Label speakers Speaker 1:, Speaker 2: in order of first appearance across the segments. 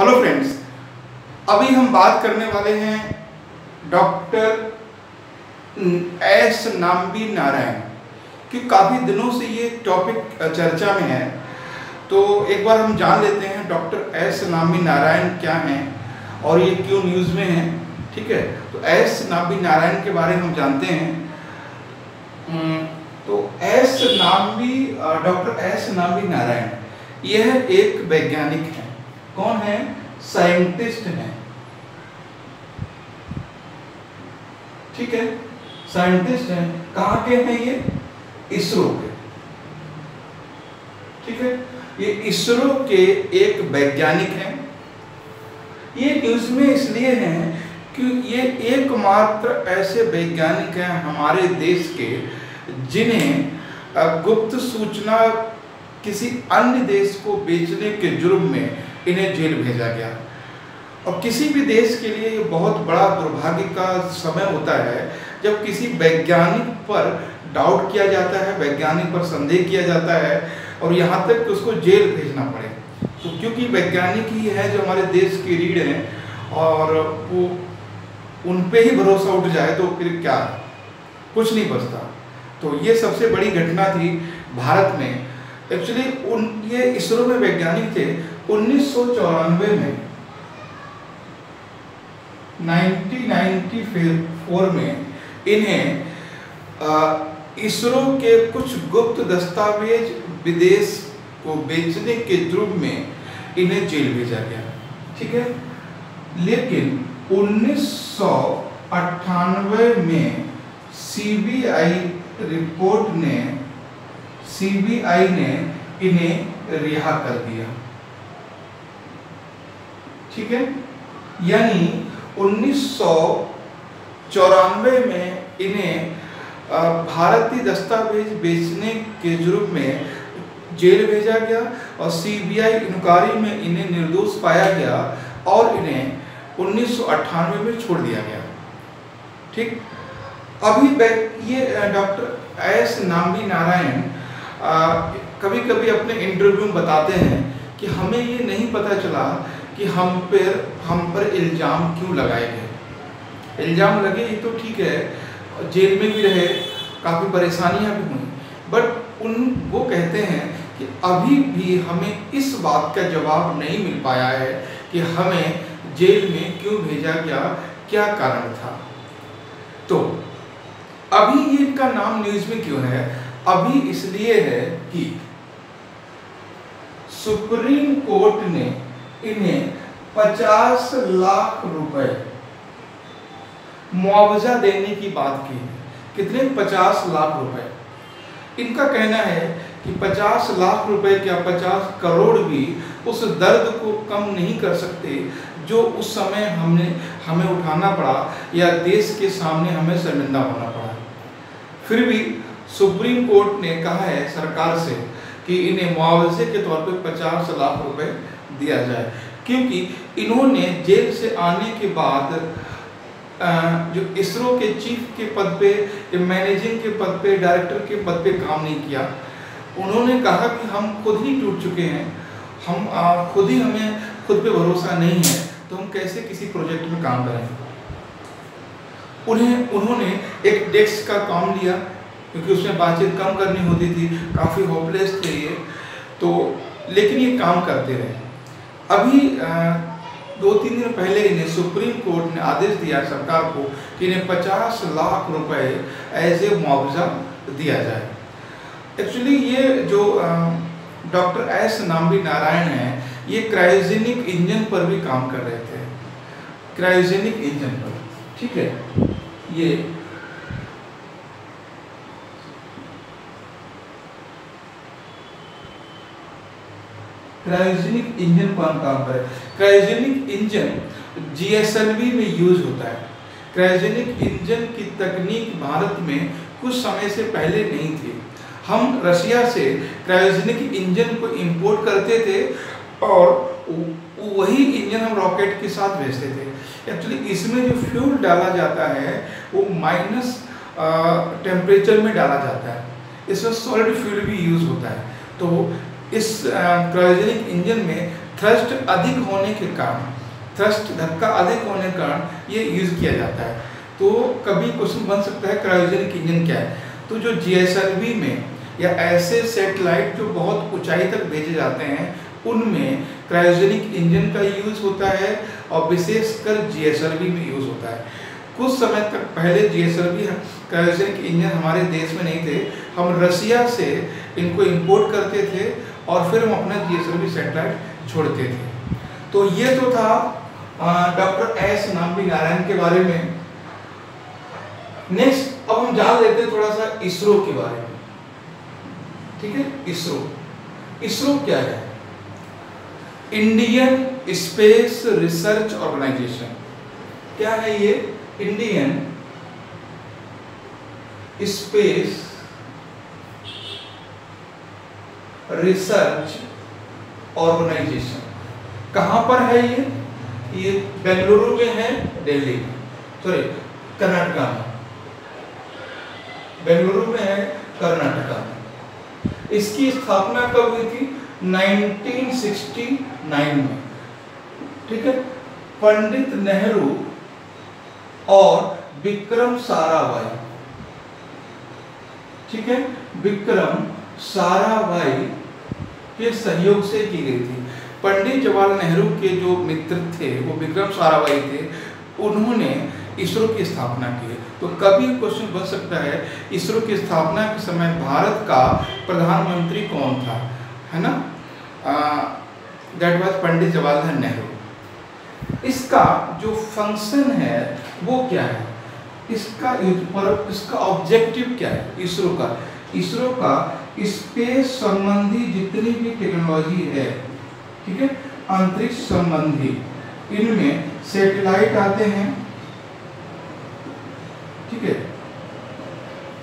Speaker 1: Hello friends अभी हम बात करने वाले हैं डॉक्टर एस नाम्बी नारायण, कि काफ़ी दिनों से ये टॉपिक चर्चा में है। तो एक बार हम जान लेते हैं डॉक्टर एस नाम्बी नारायण क्या हैं और ये क्यों न्यूज़ में हैं, ठीक है? तो एस नाम्बी नारायण के बारे में हम जानते हैं। तो S Nambi doctor S Nambi Narayan, यह एक वैज्ञानिक है। कौन है? साइंटिस्ट है। ठीक है? साइंटिस्ट हैं। कहाँ के हैं ये? इसरो के। ठीक है? ये इसरो के एक वैज्ञानिक हैं। ये न्यूज़ में इसलिए हैं कि ये एकमात्र ऐसे वैज्ञानिक हैं हमारे देश के, जिन्हें गुप्त सूचना किसी अन्य देश को बेचने के जुर्म में इन्हें जेल भेजा गया। और किसी भी देश के लिए ये बहुत बड़ा दुर्भाग्य का समय होता है, जब किसी वैज्ञानिक पर डाउट किया जाता है, वैज्ञानिक पर संदेह किया जाता है, और यहाँ तक कि उसको जेल भेजना पड़े। तो क्योंकि वैज्ञानिक ही है जो हमारे देश की रीढ़ हैं, और वो उन पे ही भरोसा उठ जाए तो फिर क्या? कुछ नहीं बचता। तो ये सबसे बड़ी घटना थी भारत में। एक्चुअली उन ये इसरो में वैज्ञानिक थे उन्नीस में 1994 में इन्हें इसरो के कुछ गुप्त दस्तावेज़ विदेश को बेचने के जुर्म में इन्हें जेल भेजा गया। ठीक है? लेकिन उन्नीस सौ अठानवे में सीबीआई रिपोर्ट ने सीबीआई ने इन्हें रिहा कर दिया। ठीक है? यानी उन्नीस चौरानवे में इन्हें भारतीय दस्तावेज़ बेचने के जुर्म में जेल भेजा गया और सीबीआई इंक्वायरी में इन्हें निर्दोष पाया गया और इन्हें उन्नीस सौ अट्ठानवे में छोड़ दिया गया। ठीक? अभी ये डॉक्टर एस नामी नारायण कभी कभी अपने इंटरव्यू में बताते हैं कि हमें ये नहीं पता चला कि हम पर हम पर इल्ज़ाम क्यों लगाए गए? इल्ज़ाम लगे ये तो ठीक है, जेल में भी रहे, काफ़ी परेशानियाँ भी हुई। बट उन, वो कहते हैं कि अभी भी हमें इस बात का जवाब नहीं मिल पाया है कि हमें जेल में क्यों भेजा गया, क्या कारण था। तो अभी ये इनका नाम न्यूज़ में क्यों है? अभी इसलिए है कि सुप्रीम कोर्ट ने इन्हें 50 लाख रुपए। मुआवजा देने की बात की कितने? 50 लाख रुपए। इनका कहना है कि 50 लाख रुपए क्या 50 करोड़ भी उस दर्द को कम नहीं कर सकते जो उस समय हमने, हमें उठाना पड़ा या देश के सामने हमें शर्मिंदा होना पड़ा। फिर भी सुप्रीम कोर्ट ने कहा है सरकार से कि इन्हें मुआवजे के तौर पे 50 लाख रुपए दिया जाए। क्योंकि इन्होंने जेल से आने के बाद जो इसरो के चीफ के पद पे मैनेजिंग के पद पे, डायरेक्टर के पद पे काम नहीं किया। उन्होंने कहा कि हम खुद ही टूट चुके हैं। हम खुद ही हमें, खुद पे भरोसा नहीं है। तो हम कैसे किसी प्रोजेक्ट में काम करें? उन्हें, उन्होंने एक डेस्क का काम लिया। क्योंकि उसमें बातचीत कम करनी होती थी, काफ़ी होपलेस थे ये। तो लेकिन ये काम करते रहे। अभी दो तीन दिन पहले इन्हें सुप्रीम कोर्ट ने आदेश दिया सरकार को कि इन्हें 50 लाख रुपए एज ए मुआवजा दिया जाए। एक्चुअली ये जो डॉक्टर एस नाम्बी नारायण हैं, ये क्रायोजेनिक इंजन पर भी काम कर रहे थे। क्रायोजेनिक इंजन पर, ठीक है? ये क्रायोजेनिक इंजन पर काम करे? क्रायोजेनिक इंजन जीएसएलवी में यूज़ होता है। क्रायोजेनिक इंजन की तकनीक भारत में कुछ समय से पहले नहीं थी। हम रशिया से क्रायोजेनिक इंजन को इंपोर्ट करते थे और वही इंजन हम रॉकेट के साथ भेजते थे। एक्चुअली इसमें जो फ्यूल डाला जाता है, वो माइनस टेम्परेचर में डाला जाता है। इसमें सॉलिड फ्यूल भी यूज़ होता है। तो इस क्रायोजेनिक इंजन में थ्रस्ट अधिक होने के कारण थ्रस्ट धक्का अधिक होने के कारण ये यूज़ किया जाता है। तो कभी क्वेश्चन बन सकता है क्रायोजेनिक इंजन क्या है? तो जो जी में या ऐसे सेटेलाइट जो बहुत ऊंचाई तक भेजे जाते हैं, उनमें क्रायोजेनिक इंजन का यूज़ होता है और विशेषकर जी में यूज़ होता है। कुछ समय तक पहले जी एस क्रायोजेनिक इंजन हमारे देश में नहीं थे। हम रसिया से इनको इंपोर्ट करते थे और फिर हम अपना जी सेटेलाइट छोड़ते थे। तो ये तो था डॉक्टर एस नामी नारायण के बारे में। नेक्स्ट अब हम जान लेते हैं थोड़ा सा इसरो के बारे में। ठीक है? इसरो। इसरो क्या है? इंडियन स्पेस रिसर्च ऑर्गेनाइजेशन क्या है ये? इंडियन स्पेस रिसर्च ऑर्गेनाइजेशन कहाँ पर है ये? ये बेंगलुरु में है, दिल्ली। सॉरी कर्नाटका में। बेंगलुरु में है, कर्नाटका इसकी स्थापना कब हुई थी? 1969 में। ठीक है? पंडित नेहरू और विक्रम साराभाई। ठीक है? विक्रम साराभाई के सहयोग से की गई थी। पंडित जवाहरलाल नेहरू के जो मित्र थे, वो विक्रम साराभाई थे, उन्होंने इसरो की स्थापना की तो कभी क्वेश्चन बन सकता है, इसरो की स्थापना के समय भारत का प्रधानमंत्री कौन था? है ना? That was Pandit Jawaharlal Nehru. इसका जो फ़ंक्शन है, वो क्या है? इसका इसका ऑब्जेक्टिव क्या है? इसरो का। इसरो का स्पेस संबंधी जितनी भी टेक्नोलॉजी है, ठीक है, अंतरिक्ष संबंधी, इनमें सेटेलाइट आते हैं, ठीक है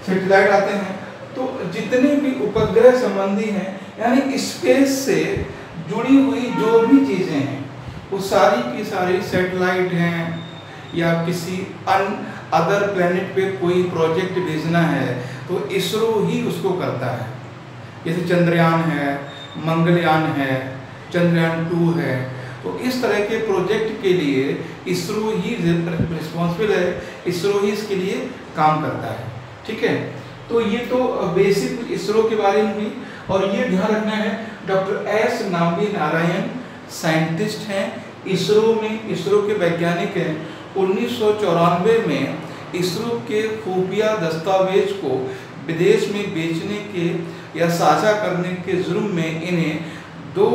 Speaker 1: सेटेलाइट आते हैं तो जितने भी उपग्रह संबंधी हैं, यानी स्पेस से जुड़ी हुई जो भी चीज़ें हैं, वो सारी की सारी सेटेलाइट हैं, या किसी अन अदर प्लेनेट पे कोई प्रोजेक्ट भेजना है तो इसरो ही उसको करता है। जैसे चंद्रयान है, मंगलयान है, चंद्रयान टू है। तो इस तरह के प्रोजेक्ट के लिए इसरो ही रिस्पॉन्सिबल है, इसरो ही इसके लिए काम करता है। ठीक है? तो ये तो बेसिक इसरो के बारे में हुई और ये ध्यान रखना है, डॉक्टर एस नामी नारायण साइंटिस्ट हैं, इसरो में, इसरो के वैज्ञानिक हैं। उन्नीस सौ चौरानवे में इसरो के खुफिया दस्तावेज़ को विदेश में बेचने के या साझा करने के जुर्म में इन्हें दो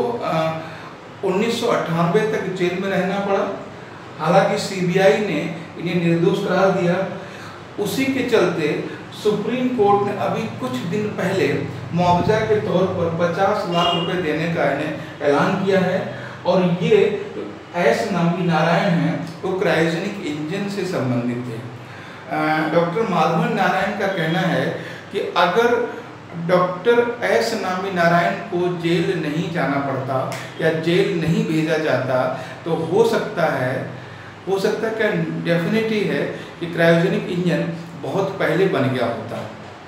Speaker 1: उन्नीस तक जेल में रहना पड़ा। हालाँकि सीबीआई ने इन्हें निर्दोष करार दिया। उसी के चलते सुप्रीम कोर्ट ने अभी कुछ दिन पहले मुआवजा के तौर पर 50 लाख रुपए देने का इन्हें ऐलान किया है और ये एस नामी नारायण हैं, वो तो क्रायोजेनिक इंजन से संबंधित थे डॉक्टर माधवन नारायण का कहना है कि अगर डॉक्टर एस नामी नारायण को जेल नहीं जाना पड़ता या जेल नहीं भेजा जाता तो हो सकता है, हो सकता है क्या? डेफिनेटली है कि क्रायोजेनिक इंजन बहुत पहले बन गया होता।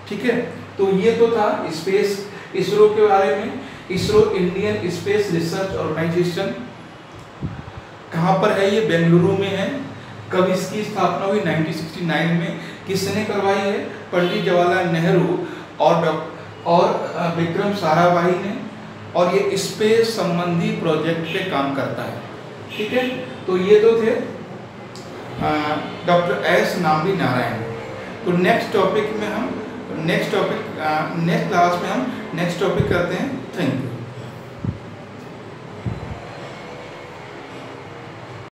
Speaker 1: ठीक है? तो ये तो था स्पेस इसरो के बारे में। ISRO Indian space research organisation कहाँ पर है ये? बेंगलुरु में है। कब इसकी स्थापना हुई? 1969 में। किसने करवाई है? पंडित जवाहरलाल नेहरू और और विक्रम साराभाई ने। और ये स्पेस संबंधी प्रोजेक्ट पे काम करता है। ठीक है? तो ये तो थे डॉक्टर एस नामी नारायण। तो नेक्स्ट टॉपिक में हम नेक्स्ट टॉपिक नेक्स्ट क्लास में हम नेक्स्ट टॉपिक करते हैं। Thank you